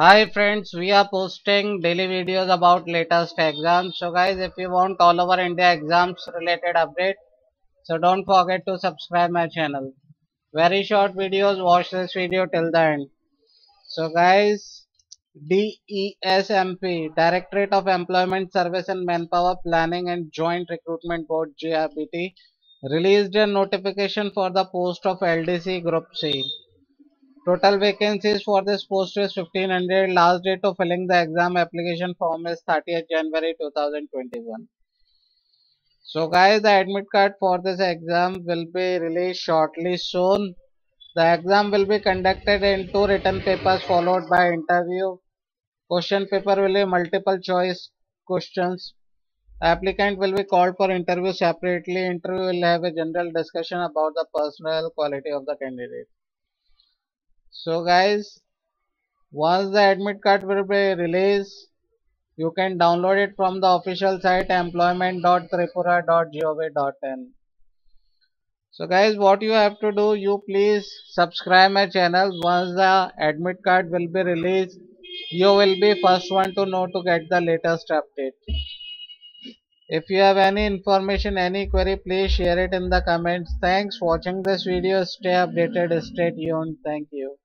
Hi friends, we are posting daily videos about latest exams. So guys, if you want all over India exams related update, so don't forget to subscribe my channel. Very short videos, watch this video till the end. So guys, DESMP, Directorate of Employment Service and Manpower Planning and Joint Recruitment Board JRBT, released a notification for the post of LDC Group C. Total vacancies for this post is 1500. Last date of filling the exam application form is 30th January 2021. So guys, the admit card for this exam will be released shortly soon. The exam will be conducted in two written papers followed by interview. Question paper will be multiple choice questions. Applicant will be called for interview separately. Interview will have a general discussion about the personal quality of the candidate so guys once the admit card will be released you can download it from the official site employment.tripura.gov.in so guys what you have to do you please subscribe my channel. Once the admit card will be released you will be first one to know to get the latest update. If you have any information any query please share it in the comments. Thanks for watching this video. Stay updated stay tuned. Thank you